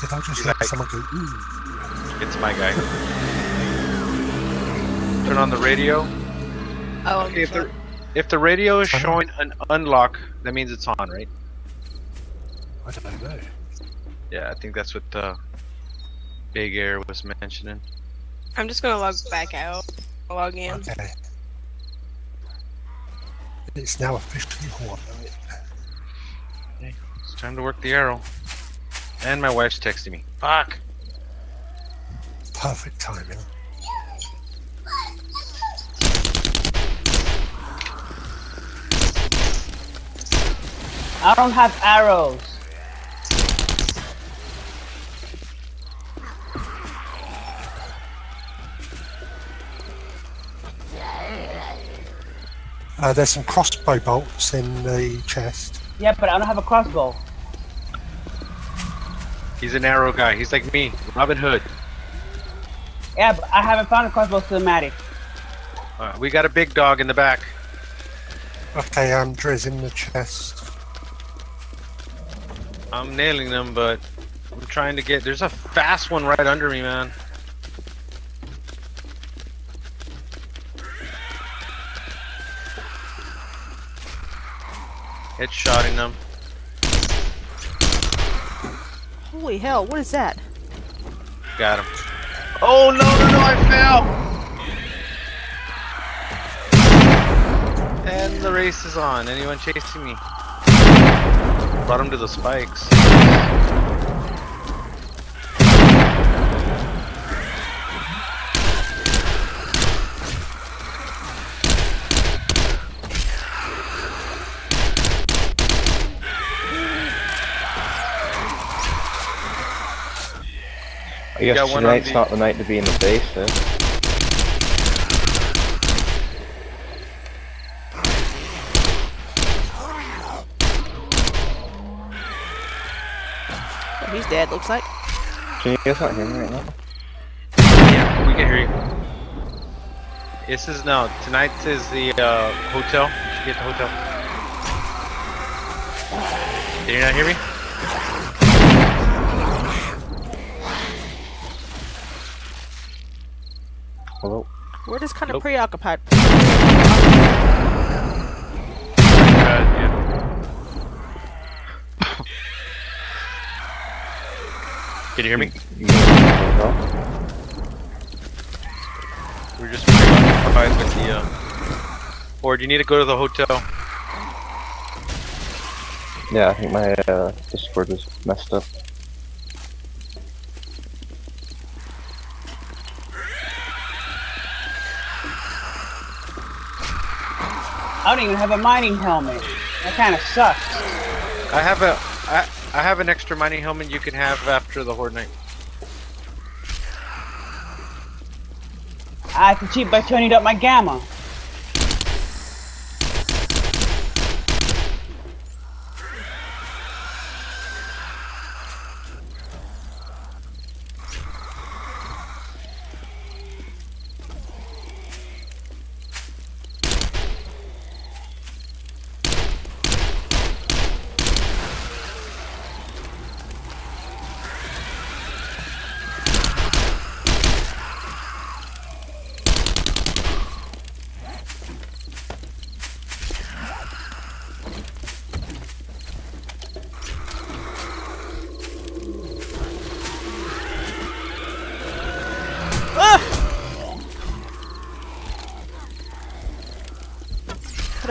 Did I just He's hear like- someone go, ooh? It's my guy. Turn on the radio. Oh, Okay, if the if the radio is showing an unlock, that means it's on, right? I don't know. Yeah, I think that's what uh, Big Air was mentioning. I'm just gonna log back out. Log in. Okay. It's now officially Horde night. It's time to work the arrow. And my wife's texting me. Fuck. Perfect timing. I don't have arrows. Uh, there's some crossbow bolts in the chest. Yeah, but I don't have a crossbow. He's an arrow guy. He's like me, Robin Hood. Yeah, but I haven't found a crossbow schematic. Uh, we got a big dog in the back. Okay, Driz in the chest. I'm nailing them, but I'm trying to get. There's a fast one right under me, man. Headshotting them. Holy hell, what is that? Got him. Oh no no no! I fell. And the race is on. Anyone chasing me? Brought him to the spikes. I guess got one on tonight's the- not the night to be in the base, then. Oh, he's dead, looks like. Can you guys not hear me right now? Yeah, we can hear you. This is no. Tonight is the uh, hotel. You should get the hotel. Did you not hear me? Hello? We're just kind of Nope. preoccupied. Can you hear me? You guys hear me as well? We're just preoccupied with the. Uh... Or do you need to go to the hotel? Yeah, I think my uh, Discord is messed up. I don't even have a mining helmet. That kind of sucks. I have a. I, I have an extra mining helmet you can have after the horde night. I can cheat by turning up my gamma.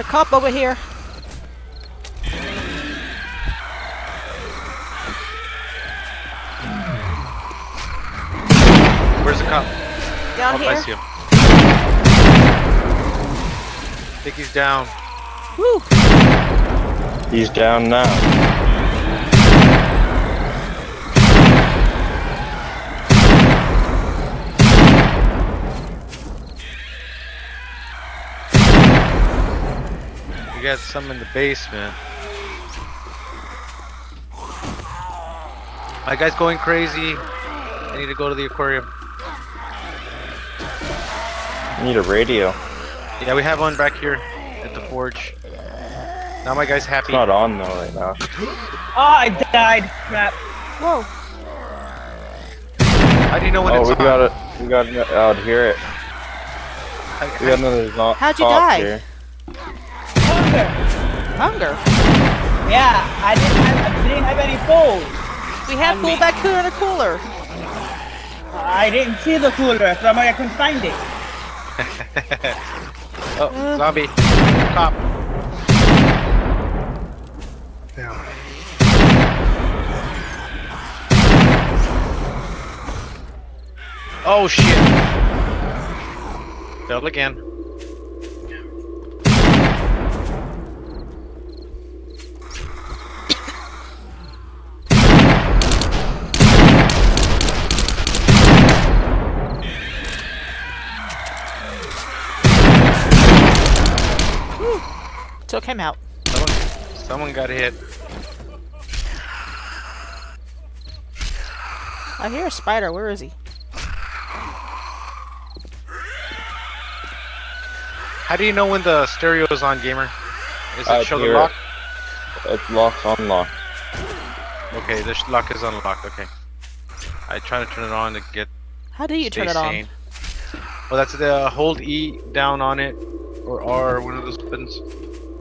Cop over here. Where's the cop? Down oh, I see him. I think he's down. Woo! He's down now. Got some in the basement. My guy's going crazy. I need to go to the aquarium. I need a radio. Yeah, we have one back here at the forge. Now my guy's happy. It's not on though right now. Oh, I died. Crap. Whoa. How do you know when Oh, it's we on? got it. We got it out here. How- We got another zo- How'd you die? Here. Hunger. Hunger. Yeah, I didn't have, I didn't have any food. We have I food mean- back here in the cooler. I didn't see the cooler, so I couldn't find it. oh, uh. zombie. Cop. Down. Oh shit. Fell again. Took him out. Someone, someone got hit. I hear a spider. Where is he? How do you know when the stereo is on, gamer? Is it Uh, show the here. lock? It locks unlocked. Okay, the sh- lock is unlocked. Okay. I try to turn it on to get How do you stay turn it on? Well, that's the hold E down on it, or R, one of those buttons,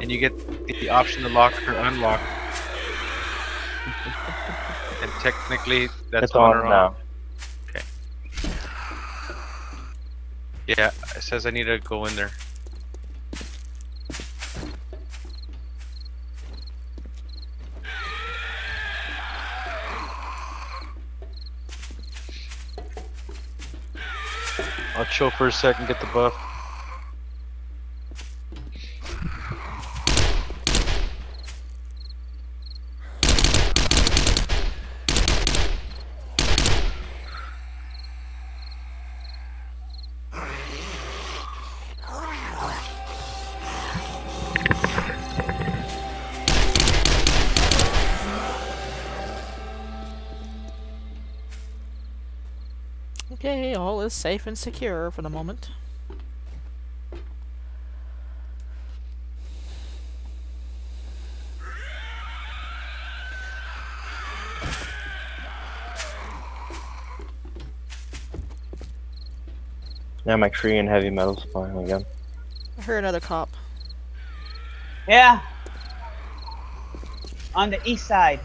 and you get the option to lock or unlock. and technically, that's it's on or off. now. Yeah, it says I need to go in there. I'll chill for a second, get the buff. Safe and secure for the moment. Now my Korean heavy metal's flying again. I heard another cop. Yeah. On the east side.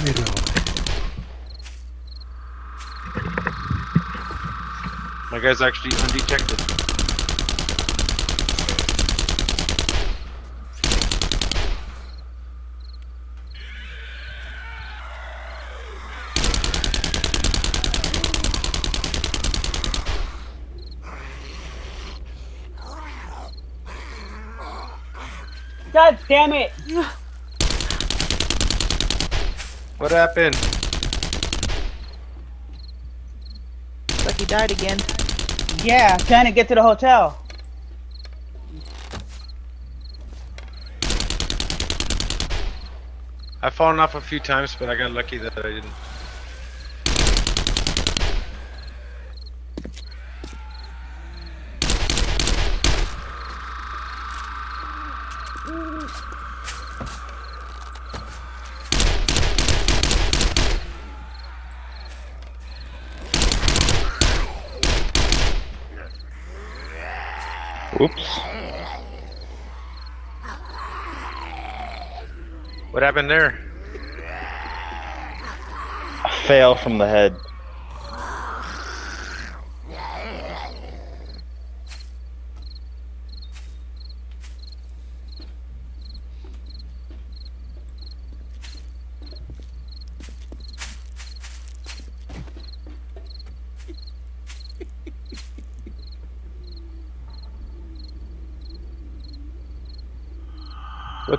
Get that middle. My guy's actually undetected. God damn it! What happened? Looks like he died again. Yeah, trying to get to the hotel. I've fallen off a few times, but I got lucky that I didn't. Oops. What happened there? A fail from the head.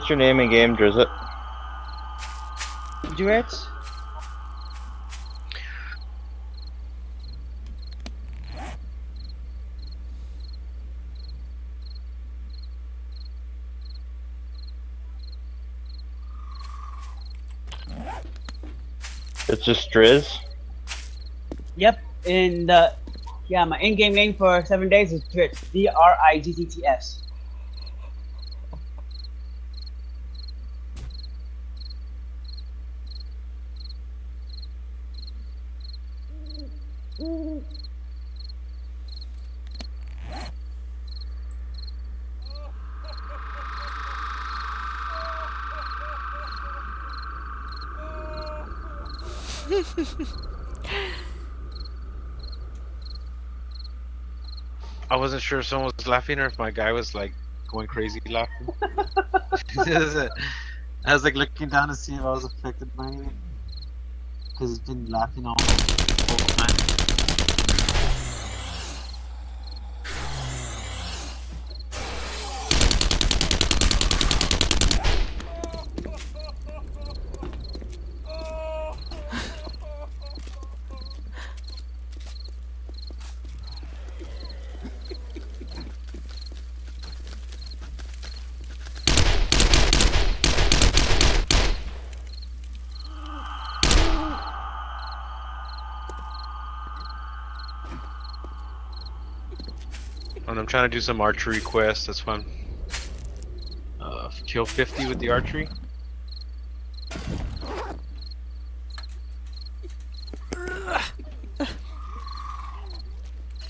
What's your name in game, Drizzt? Duets? It's just Driz. Yep. And the yeah, my in-game name for seven days is Dritz. D I wasn't sure if someone was laughing or if my guy was like going crazy laughing. I was like looking down to see if I was affected by it. Because it's been laughing all the whole time. And I'm trying to do some archery quests, that's fun. Uh, kill 50 with the archery.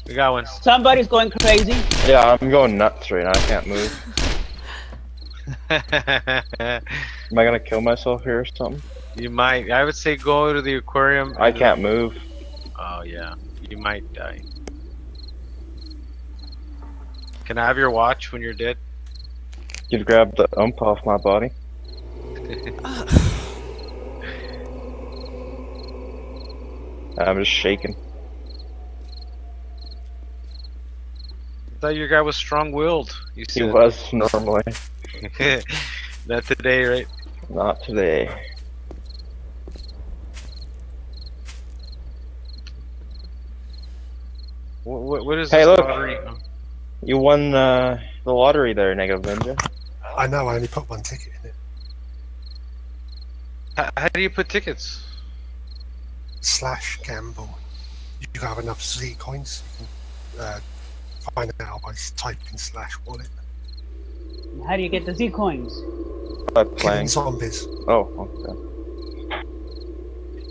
We got one. Somebody's going crazy. Yeah, I'm going nuts right now. I can't move. Am I gonna kill myself here or something? you might. I would say go to the aquarium. I can't move. Oh yeah, you might die. Can I have your watch when you're dead? You'd grab the ump off my body. I'm just shaking. I thought your guy was strong-willed. You He said. was normally. Not today, right? Not today. What, what, what is Hey, this look. lottery? You won uh, the lottery there, Negative Ninja. I know I only put one ticket in it. How, how do you put tickets? Slash gamble. You have enough Z coins. You can uh, find out by typing slash wallet. How do you get the Z coins? By Killing playing. zombies. Oh, okay.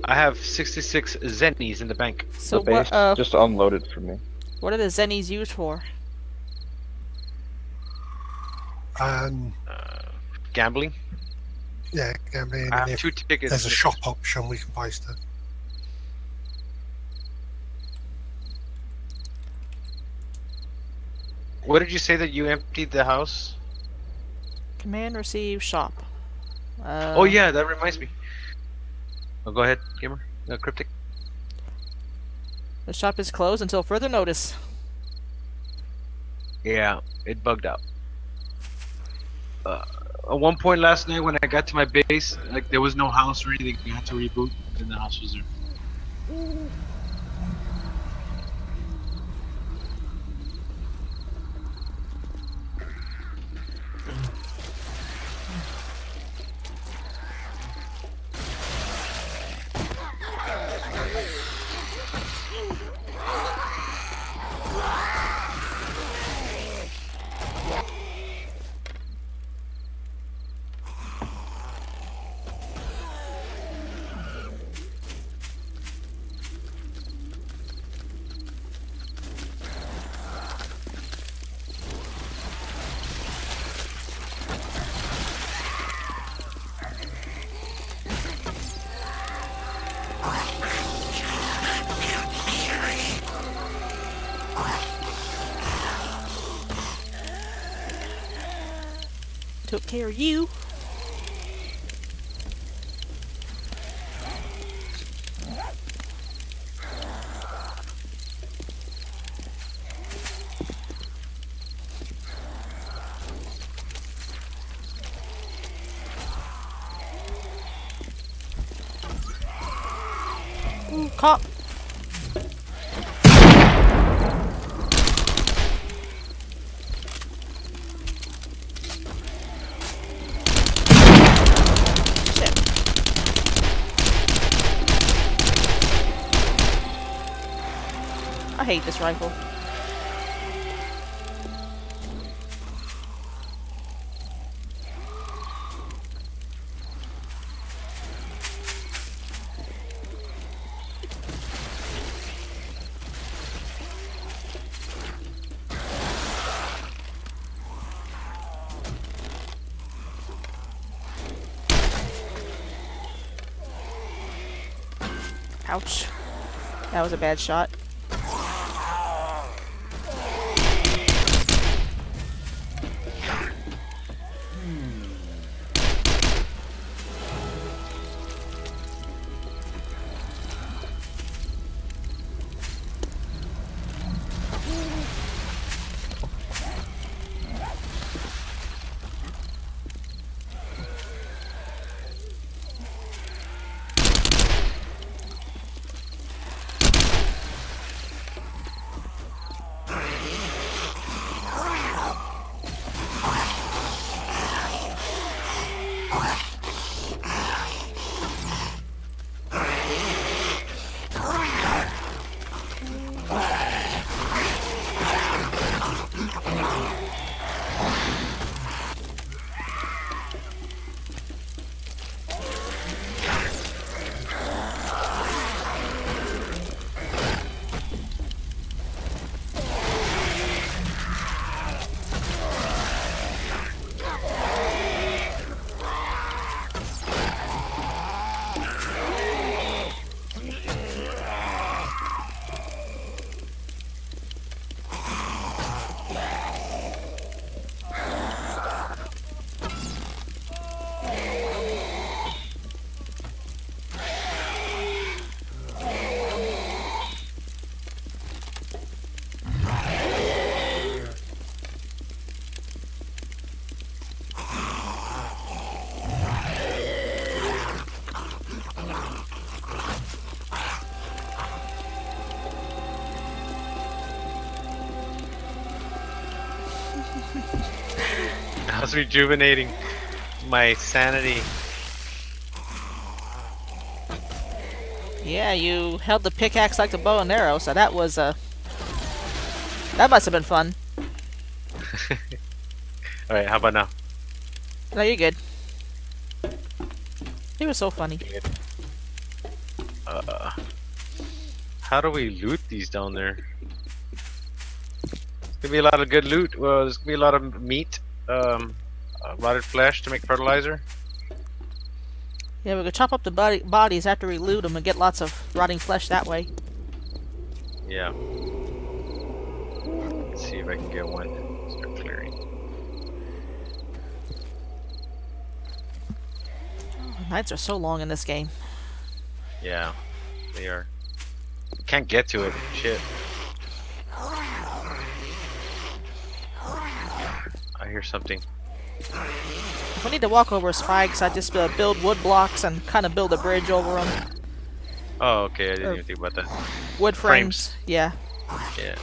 I have 66 zennies in the bank. So the base what? Uh, just unloaded for me. what are the zennies used for? Um, Uh, gambling. yeah, gambling. I and have if two tickets. there's a shop option, we can buy stuff. What did you say that you emptied the house? Command receive shop. Uh, oh yeah, that reminds me. Oh, go ahead, gamer. Uh, cryptic. The shop is closed until further notice. Yeah, it bugged out. Uh, at one point last night when I got to my base, like there was no house or anything. You had to reboot, and the house was there. Care you. Cop. hate this rifle. Ouch. That was a bad shot. Was rejuvenating my sanity. Yeah, you held the pickaxe like the bow and arrow, so that was uh That must have been fun. Alright, how about now? No, you're good. He was so funny. Uh, how do we loot these down there? Gonna be a lot of good loot. Well, there's gonna be a lot of meat, um, uh, rotted flesh to make fertilizer. Yeah, we could chop up the body bodies after we loot them and get lots of rotting flesh that way. Yeah. Let's see if I can get one. Start clearing. Nights are so long in this game. Yeah, they are. Can't get to it. Shit. Hear something. If I need to walk over spikes, I just uh, build wood blocks and kind of build a bridge over them. Oh, okay. I didn't Or- even think about that. Wood frames. Frames. Yeah. Yeah.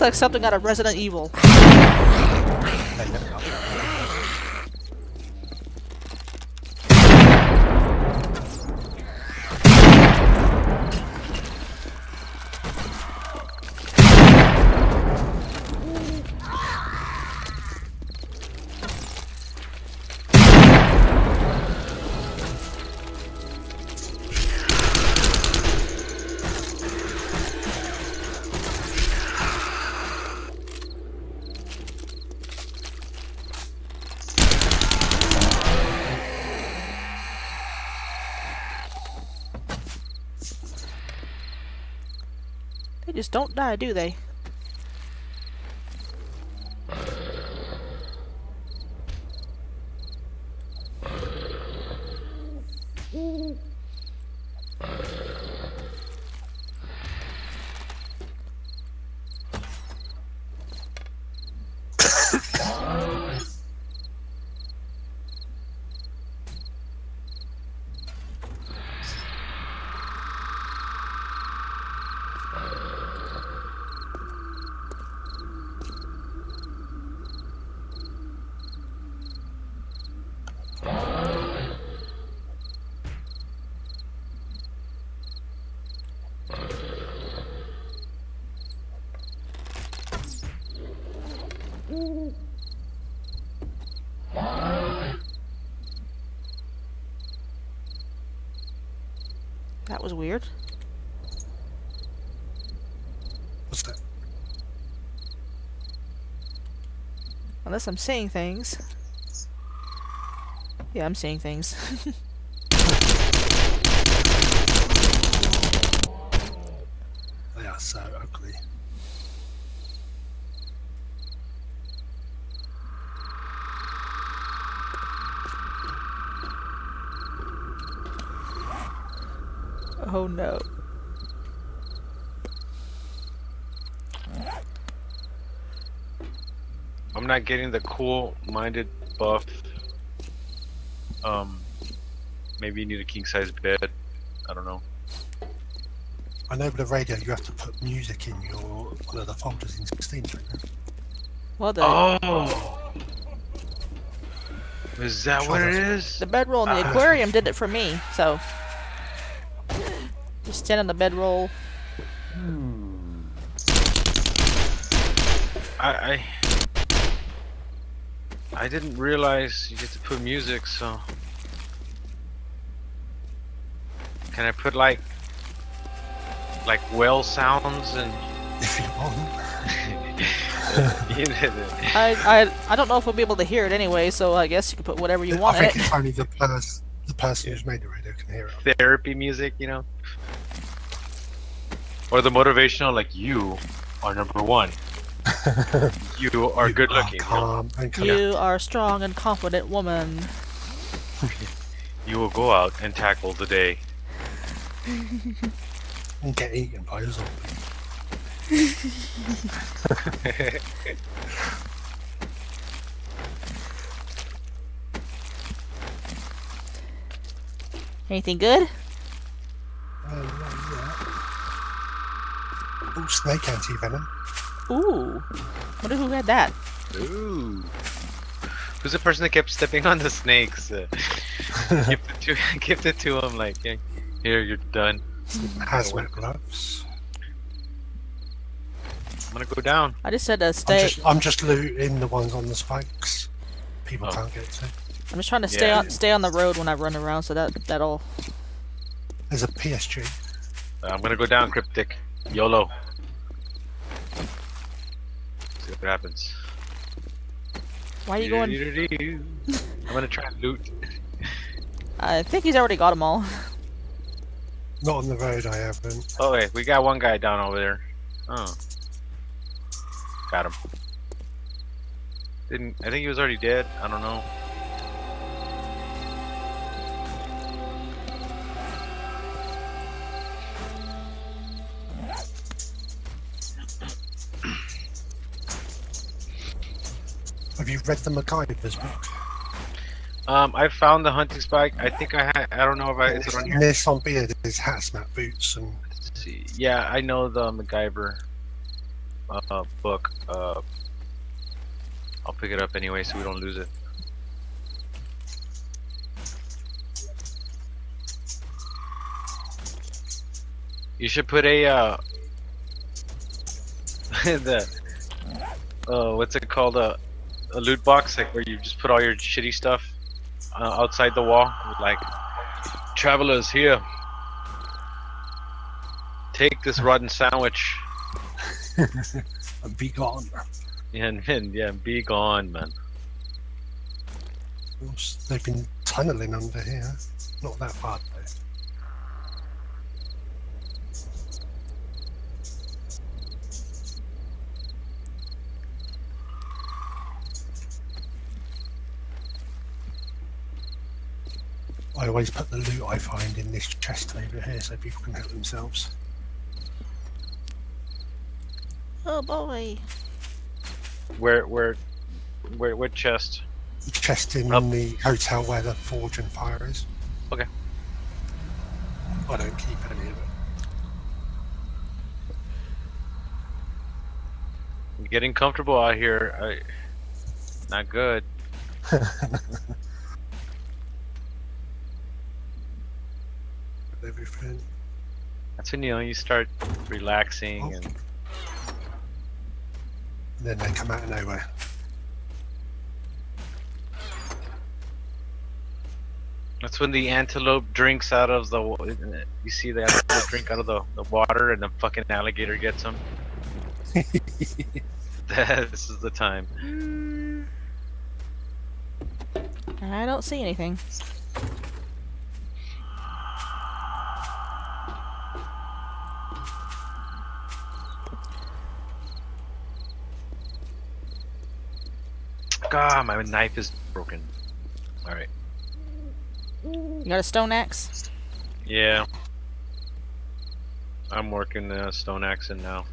Looks like something out of Resident Evil. They just don't die, do they? That was weird. What's that? Unless I'm seeing things. Yeah, I'm seeing things. They are so ugly. oh no. I'm not getting the cool minded buff. Um, maybe you need a king size bed. I don't know. I know with the radio you have to put music in your one of the folders in 16, don't you? Well, the, Oh, is that what it is? the bedroll in the Ah. aquarium did it for me, so. Just stand on the bedroll. Hmm. I, I I didn't realize you get to put music, so can I put like like whale sounds and If you want. you I, I I don't know if we'll be able to hear it anyway, so I guess you can put whatever you want I think it's only the, pers- the person who's made the radio can hear it. therapy music, you know, or the motivational like you are number one. You are You good looking. calm and You collected. are a strong and confident woman. You will go out and tackle the day. and get eaten by a zombie. Anything good? Uh, yeah, yeah. Oh, snake anti venom. Ooh. Wonder who had that. Ooh. Who's the person that kept stepping on the snakes? Uh, give, it to, give it to him, like, "Yeah, here, you're done. Hazmat gloves. I'm gonna go down. I just said to I'm stay. just, I'm just looting the ones on the spikes. People Oh. can't get to. I'm just trying to stay Yeah. on stay on the road when I run around, so that that'll. There's a PSG. I'm gonna go down, Cryptic. YOLO. See what happens. Why are you going? I'm gonna try and loot. I think he's already got them all. Not on the road, I haven't. Oh wait, we got one guy down over there. Oh. Got him. Didn't I think he was already dead? I don't know. Have you read the MacGyver's book? Um, I found the hunting spike. I think I had. I don't know if I is it on here. This on beard is hazmat boots and Let's see. Yeah, I know the MacGyver. uh, book. Uh, I'll pick it up anyway, so we don't lose it. You should put a uh, the uh, what's it called a a loot box like where you just put all your shitty stuff uh, outside the wall like travelers here take this rotten sandwich and be gone. and, and yeah be gone man They've been tunneling under here. Not that far though. I always put the loot I find in this chest over here so people can help themselves. Oh boy. where where where what chest The chest in Up. the hotel where the forge and fire is. Okay. I don't keep any of it. getting comfortable out here I, not good Everything. that's when you know you start relaxing Oh. and And then they come out of nowhere. That's when the antelope drinks out of the. You see the antelope drink out of the, the water, and the fucking alligator gets him. this is the time. I don't see anything. God, my knife is broken. All right. You got a stone axe? Yeah. I'm working the stone axe in now.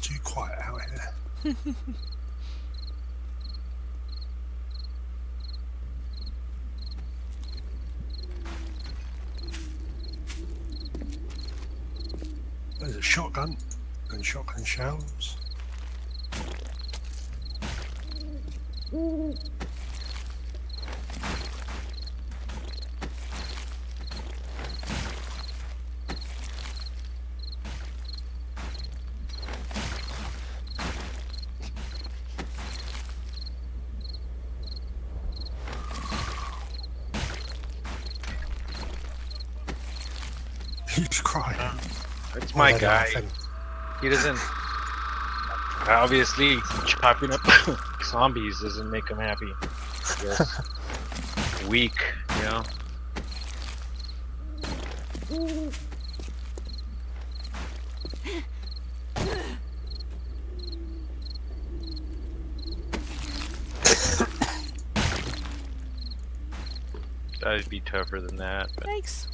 Too quiet out here. There's a shotgun and shotgun shells. Who's crying? Uh, it's oh, my Oh, guy. laughing. He doesn't. Uh, obviously, chopping up zombies doesn't make him happy. Yes. Weak, you know. That'd be tougher than that. But Thanks.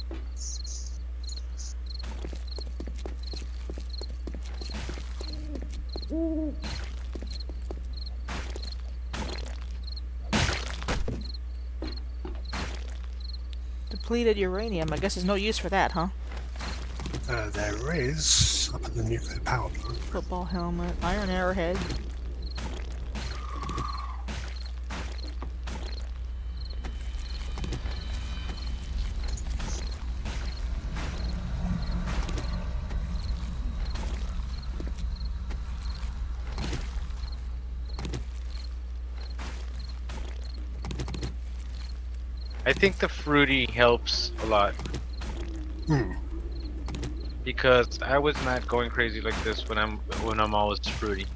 Depleted uranium. I guess there's no use for that, huh? Uh, there is up at the nuclear power plant. Football helmet, iron arrowhead. I think the fruity helps a lot Hmm. because I was not going crazy like this when I'm when I'm always fruity.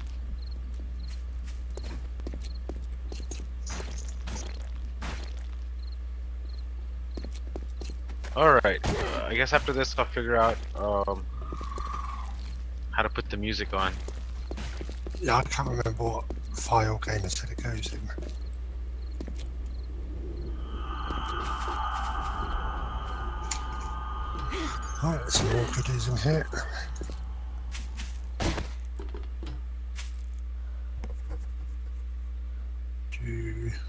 All right, uh, I guess after this I'll figure out um, how to put the music on. Yeah, I can't remember what file Gamer said it goes in. Right, some more goodies in here.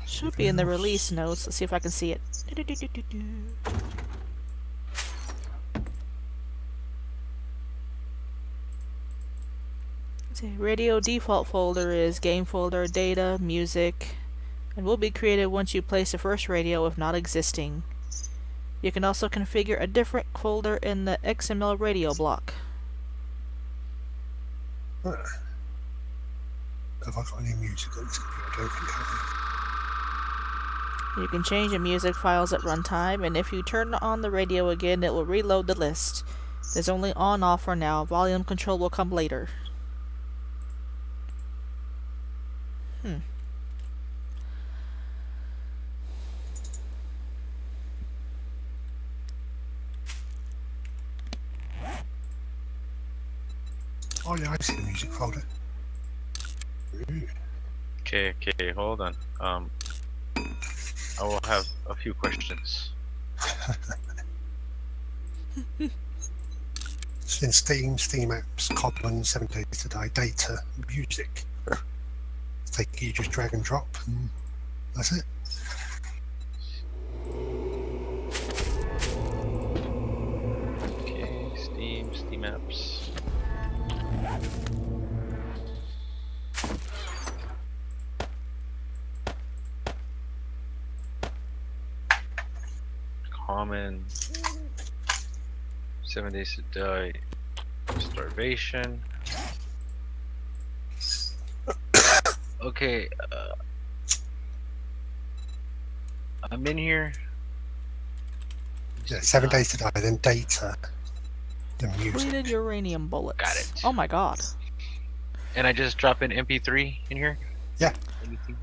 Should be in the release notes. Let's see if I can see it. Do-do-do-do-do-do. See, Radio default folder is game folder, data, music, and will be created once you place the first radio if not existing. You can also configure a different folder in the XML radio block. Have I got any music on this computer? I don't I. You can change the music files at runtime, and if you turn on the radio again, it will reload the list. It's only on off for now. Volume control will come later. Hmm. Oh yeah, I see the music folder. Ooh. Okay, okay, hold on. Um, I will have a few questions. Since Steam, Steam apps, Common, Seven Days to Die, Data, Music. Take you just drag and drop, and that's it. Common. Seven days to die. Starvation. Okay, uh, I'm in here. Yeah, Seven Days to Die, then Data, then Music. Depleted uranium bullets. Got it. Oh my god. And I just drop an MP3 in here? Yeah. Anything?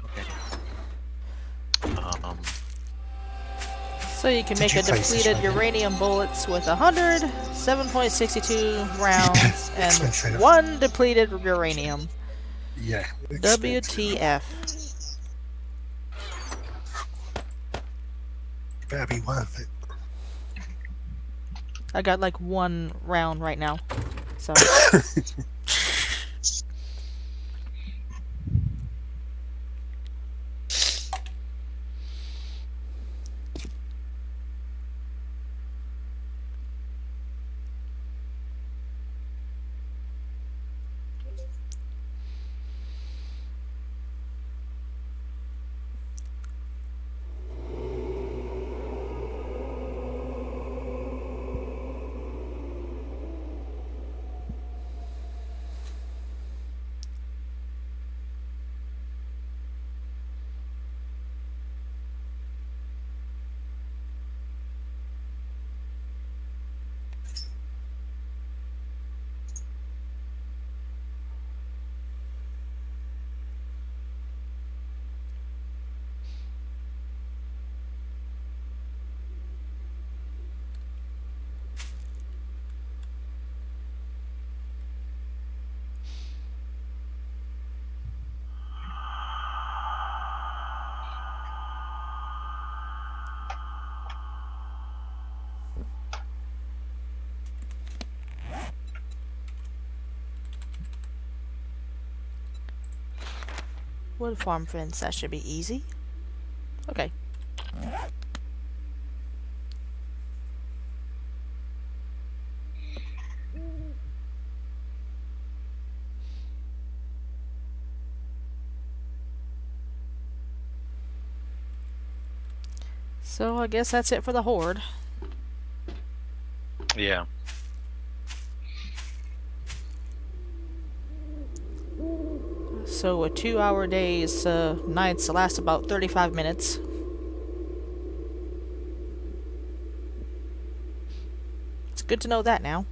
So you can Did make you a depleted uranium bullets with 100, 7.62 rounds, and one depleted uranium. Yeah. WTF. Better be worth it. I got like one round right now. So wood farm fence, that should be easy. Okay. So I guess that's it for the horde. yeah. So a two-hour days, uh, nights last about 35 minutes. It's good to know that now.